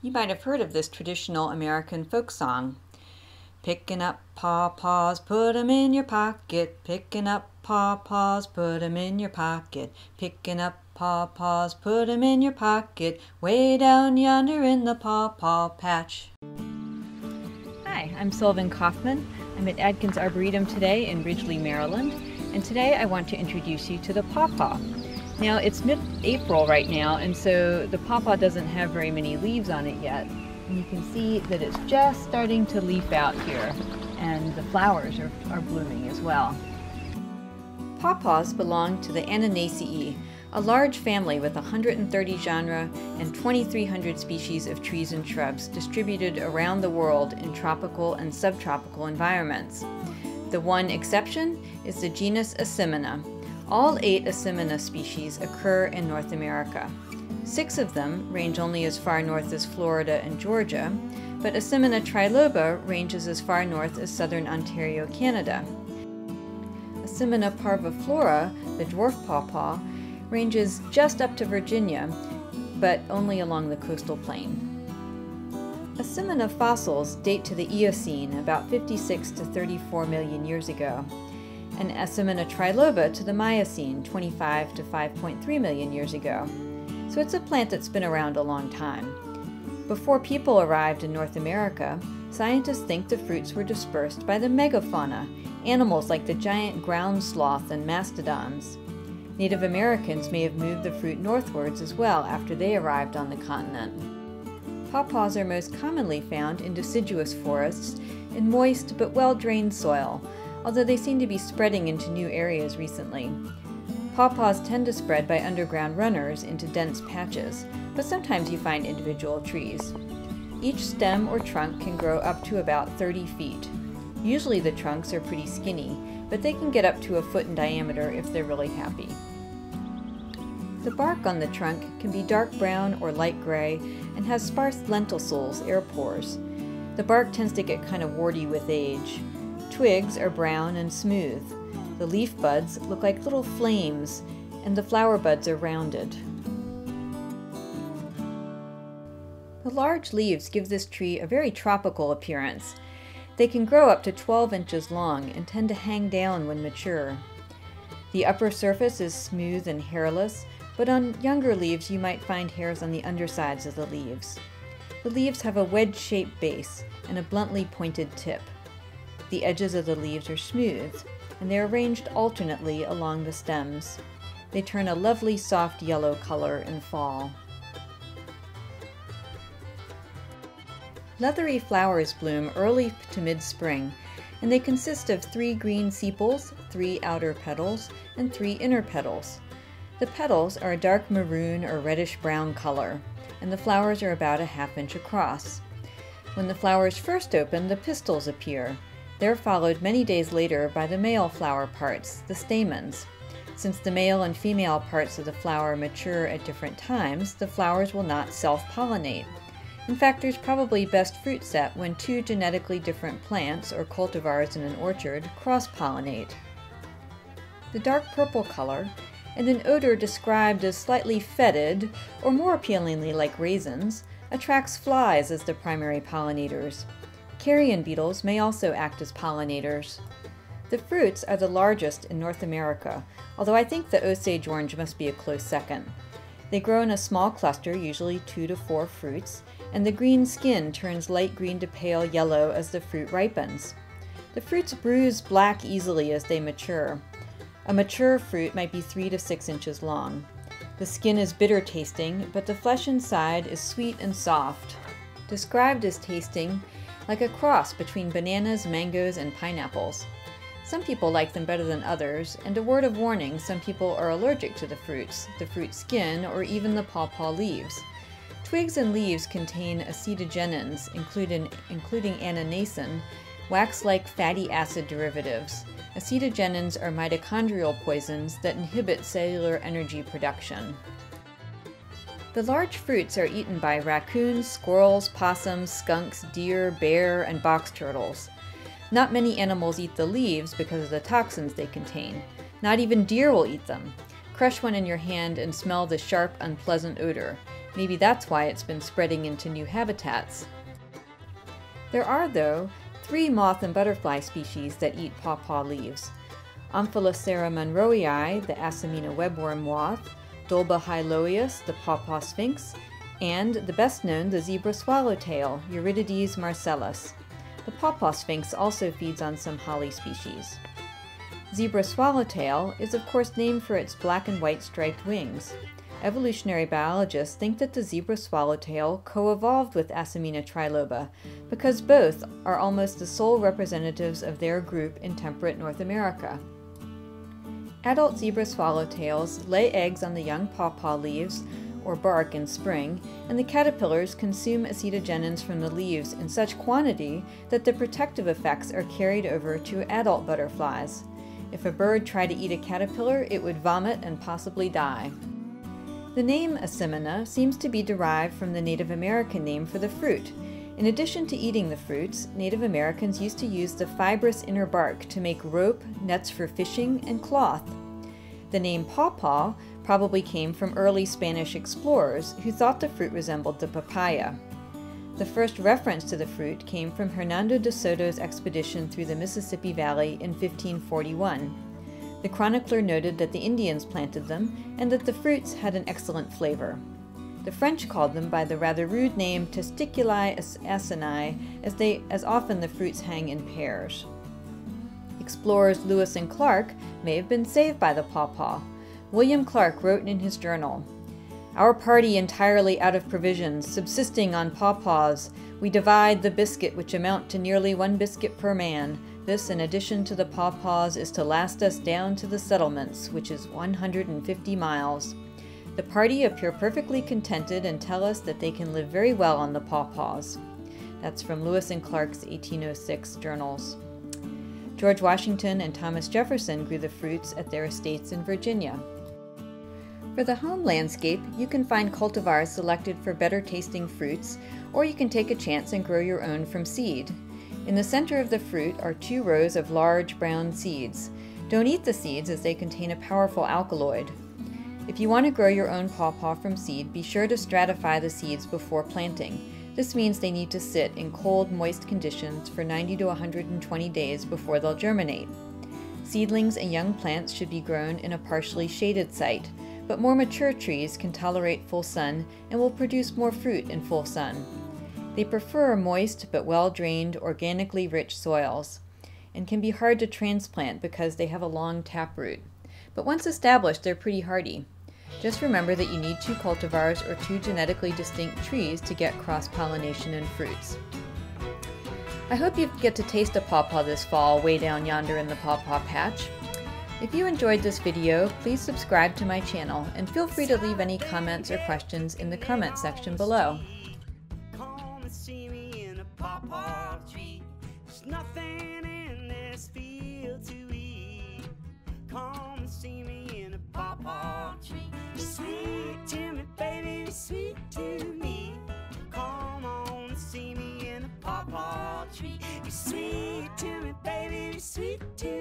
You might have heard of this traditional American folk song. Picking up pawpaws, put 'em in your pocket. Picking up pawpaws, put 'em in your pocket. Picking up pawpaws, put 'em in your pocket. Way down yonder in the pawpaw patch. Hi, I'm Sylvan Kaufman. I'm at Adkins Arboretum today in Ridgely, Maryland, and today I want to introduce you to the pawpaw. Now it's mid-April right now, and so the pawpaw doesn't have very many leaves on it yet. And you can see that it's just starting to leaf out here, and the flowers are, are blooming as well. Pawpaws belong to the Annonaceae, a large family with 130 genera and 2,300 species of trees and shrubs distributed around the world in tropical and subtropical environments. The one exception is the genus Asimina, all eight Asimina species occur in North America. Six of them range only as far north as Florida and Georgia, but Asimina triloba ranges as far north as southern Ontario, Canada. Asimina parviflora, the dwarf pawpaw, ranges just up to Virginia, but only along the coastal plain. Asimina fossils date to the Eocene, about 56 to 34 million years ago and Asimina triloba to the Miocene 25 to 5.3 million years ago. So it's a plant that's been around a long time. Before people arrived in North America, scientists think the fruits were dispersed by the megafauna, animals like the giant ground sloth and mastodons. Native Americans may have moved the fruit northwards as well after they arrived on the continent. Pawpaws are most commonly found in deciduous forests in moist but well-drained soil, although they seem to be spreading into new areas recently. Pawpaws tend to spread by underground runners into dense patches, but sometimes you find individual trees. Each stem or trunk can grow up to about 30 feet. Usually the trunks are pretty skinny, but they can get up to a foot in diameter if they're really happy. The bark on the trunk can be dark brown or light gray and has sparse lenticels, air pores. The bark tends to get kind of warty with age twigs are brown and smooth. The leaf buds look like little flames, and the flower buds are rounded. The large leaves give this tree a very tropical appearance. They can grow up to 12 inches long and tend to hang down when mature. The upper surface is smooth and hairless, but on younger leaves you might find hairs on the undersides of the leaves. The leaves have a wedge-shaped base and a bluntly pointed tip. The edges of the leaves are smooth, and they are arranged alternately along the stems. They turn a lovely soft yellow color in fall. Leathery flowers bloom early to mid-spring, and they consist of three green sepals, three outer petals, and three inner petals. The petals are a dark maroon or reddish-brown color, and the flowers are about a half inch across. When the flowers first open, the pistils appear, they're followed many days later by the male flower parts, the stamens. Since the male and female parts of the flower mature at different times, the flowers will not self-pollinate. In fact, there's probably best fruit set when two genetically different plants, or cultivars in an orchard, cross-pollinate. The dark purple color, and an odor described as slightly fetid, or more appealingly like raisins, attracts flies as the primary pollinators. Carrion beetles may also act as pollinators. The fruits are the largest in North America, although I think the Osage orange must be a close second. They grow in a small cluster, usually two to four fruits, and the green skin turns light green to pale yellow as the fruit ripens. The fruits bruise black easily as they mature. A mature fruit might be three to six inches long. The skin is bitter tasting, but the flesh inside is sweet and soft. Described as tasting, like a cross between bananas, mangoes, and pineapples. Some people like them better than others, and a word of warning, some people are allergic to the fruits, the fruit skin, or even the pawpaw leaves. Twigs and leaves contain acetogenins, including, including annonacin, wax-like fatty acid derivatives. Acetogenins are mitochondrial poisons that inhibit cellular energy production. The large fruits are eaten by raccoons, squirrels, possums, skunks, deer, bear, and box turtles. Not many animals eat the leaves because of the toxins they contain. Not even deer will eat them. Crush one in your hand and smell the sharp, unpleasant odor. Maybe that's why it's been spreading into new habitats. There are, though, three moth and butterfly species that eat pawpaw leaves. Omphaloceras munroei, the Asimina webworm moth, Dolba hyloeus, the pawpaw sphinx, and the best known, the zebra swallowtail, Eurytides marcellus. The pawpaw sphinx also feeds on some holly species. Zebra swallowtail is of course named for its black and white striped wings. Evolutionary biologists think that the zebra swallowtail co-evolved with Asimina triloba because both are almost the sole representatives of their group in temperate North America. Adult zebra swallowtails lay eggs on the young pawpaw leaves or bark in spring, and the caterpillars consume acetogenins from the leaves in such quantity that the protective effects are carried over to adult butterflies. If a bird tried to eat a caterpillar, it would vomit and possibly die. The name Asimina seems to be derived from the Native American name for the fruit. In addition to eating the fruits, Native Americans used to use the fibrous inner bark to make rope, nets for fishing, and cloth. The name pawpaw probably came from early Spanish explorers who thought the fruit resembled the papaya. The first reference to the fruit came from Hernando de Soto's expedition through the Mississippi Valley in 1541. The chronicler noted that the Indians planted them and that the fruits had an excellent flavor. The French called them by the rather rude name Testiculi acini, as, they, as often the fruits hang in pairs. Explorers Lewis and Clark may have been saved by the pawpaw, William Clark wrote in his journal Our party entirely out of provisions, subsisting on pawpaws, we divide the biscuit which amount to nearly one biscuit per man. This, in addition to the pawpaws, is to last us down to the settlements, which is 150 miles. The party appear perfectly contented and tell us that they can live very well on the pawpaws. That's from Lewis and Clark's 1806 journals. George Washington and Thomas Jefferson grew the fruits at their estates in Virginia. For the home landscape, you can find cultivars selected for better tasting fruits, or you can take a chance and grow your own from seed. In the center of the fruit are two rows of large brown seeds. Don't eat the seeds as they contain a powerful alkaloid. If you want to grow your own pawpaw from seed, be sure to stratify the seeds before planting. This means they need to sit in cold, moist conditions for 90 to 120 days before they'll germinate. Seedlings and young plants should be grown in a partially shaded site but more mature trees can tolerate full sun and will produce more fruit in full sun. They prefer moist but well-drained, organically rich soils, and can be hard to transplant because they have a long taproot. But once established, they're pretty hardy. Just remember that you need two cultivars or two genetically distinct trees to get cross-pollination in fruits. I hope you get to taste a pawpaw this fall way down yonder in the pawpaw patch. If you enjoyed this video, please subscribe to my channel and feel free to leave any comments or questions in the comment section below. Sweet sweet to